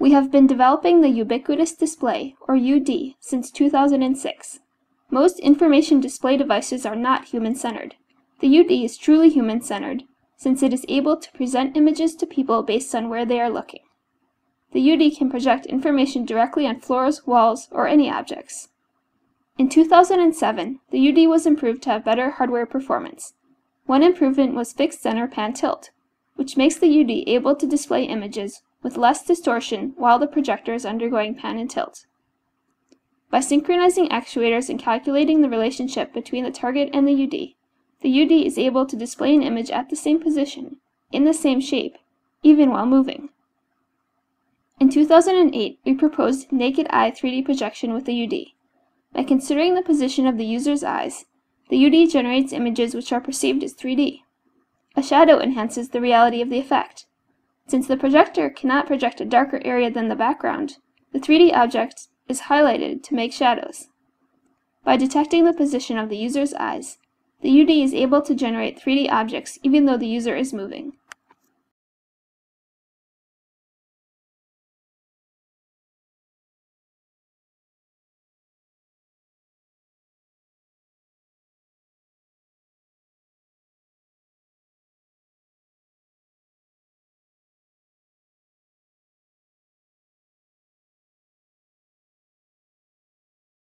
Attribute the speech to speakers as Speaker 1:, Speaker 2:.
Speaker 1: We have been developing the Ubiquitous Display, or UD, since 2006. Most information display devices are not human-centered. The UD is truly human-centered, since it is able to present images to people based on where they are looking. The UD can project information directly on floors, walls, or any objects. In 2007, the UD was improved to have better hardware performance. One improvement was fixed center pan tilt, which makes the UD able to display images with less distortion while the projector is undergoing pan and tilt. By synchronizing actuators and calculating the relationship between the target and the UD, the UD is able to display an image at the same position, in the same shape, even while moving. In 2008, we proposed naked eye 3D projection with the UD. By considering the position of the user's eyes, the UD generates images which are perceived as 3D. A shadow enhances the reality of the effect. Since the projector cannot project a darker area than the background, the 3D object is highlighted to make shadows. By detecting the position of the user's eyes, the UD is able to generate 3D objects even though the user is moving.